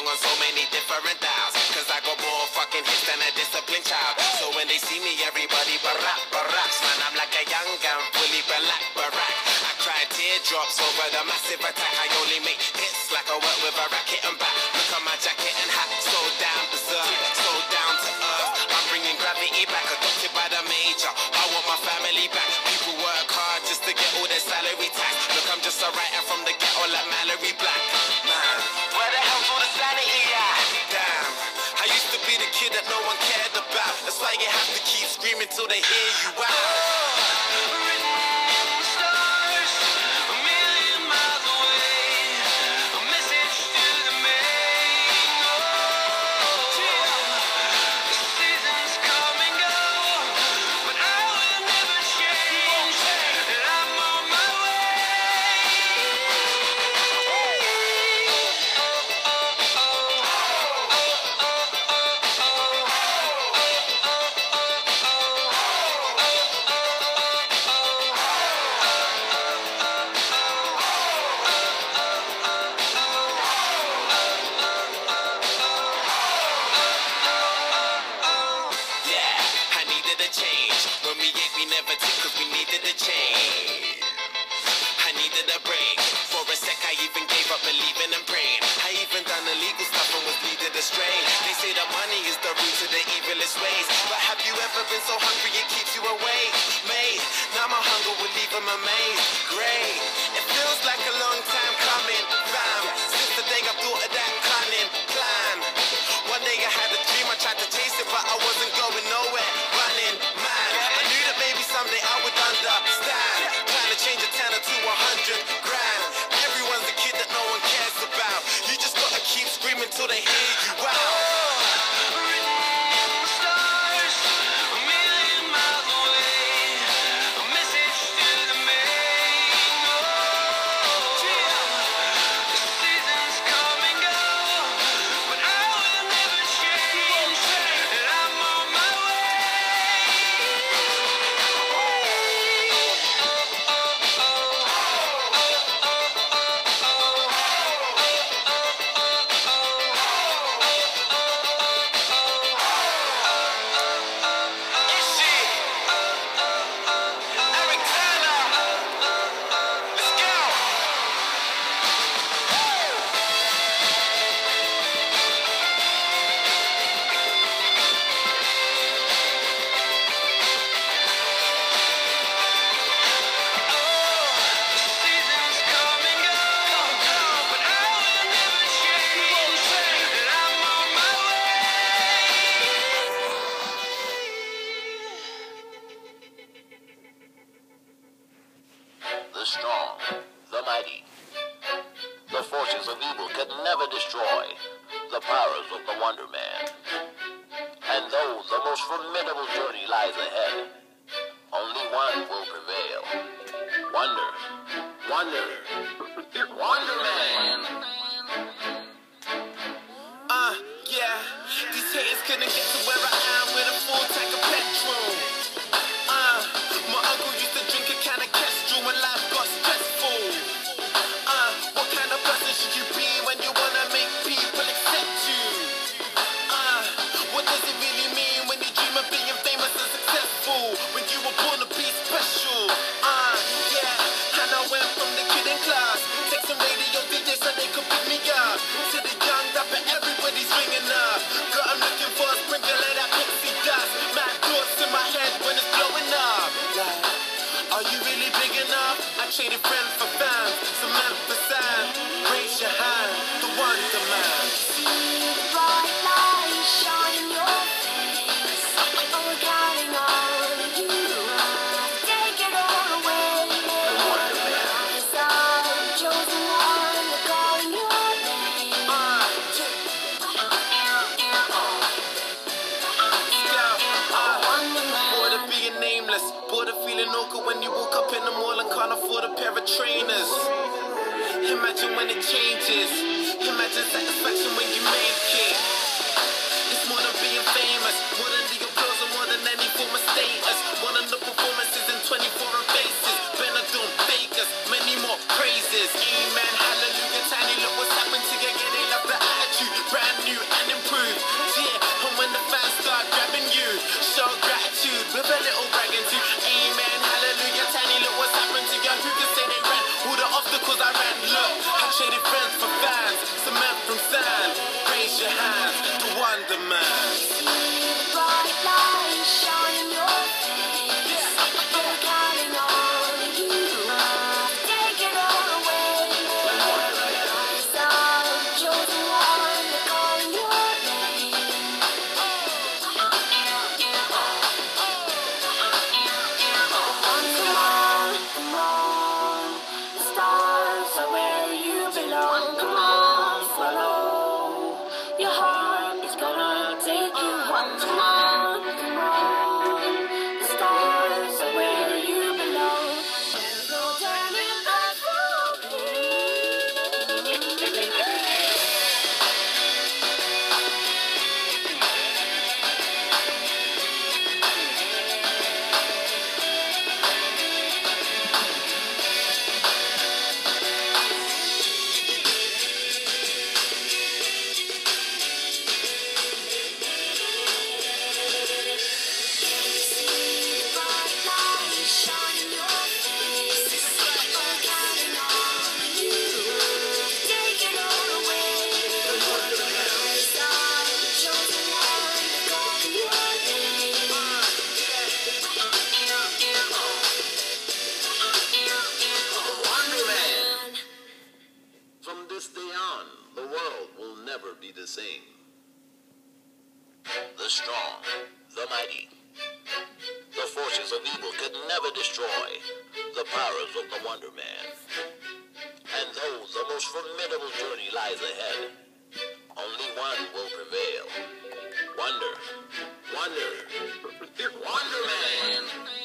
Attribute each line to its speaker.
Speaker 1: song on so many different dials. Cause I got more fucking hits than a disciplined child. So when they see me, everybody barack, baracks. Man, I'm like a young gun, fully black, barack. I cry teardrops over the massive attack. I only make hits like I work with a racket and back. Kid that no one cared about. That's why you have to keep screaming till they hear you out. Believing and praying. I even done illegal stuff and was leading astray. They say that money is the root of the evilest ways. But have you ever been so hungry it keeps you awake? Mate, now my hunger will leave them amazed. Great, it feels like a long time coming. Till they hear you out.
Speaker 2: Strong, the mighty. The forces of evil can never destroy the powers of the Wonder Man. And though the most formidable journey lies ahead, only one will prevail. Wonder. Wonder. Wonder Man.
Speaker 1: Uh, yeah. These haters couldn't get to where I am with a full tank of are you really big enough? I traded friends feeling awkward when you walk up in the mall and can't afford a pair of trainers. Imagine when it changes. Imagine satisfaction when you make it.
Speaker 2: Same. The strong, the mighty, the forces of evil could never destroy the powers of the Wonder Man. And though the most formidable journey lies ahead, only one will prevail. Wonder, wonder, wonder!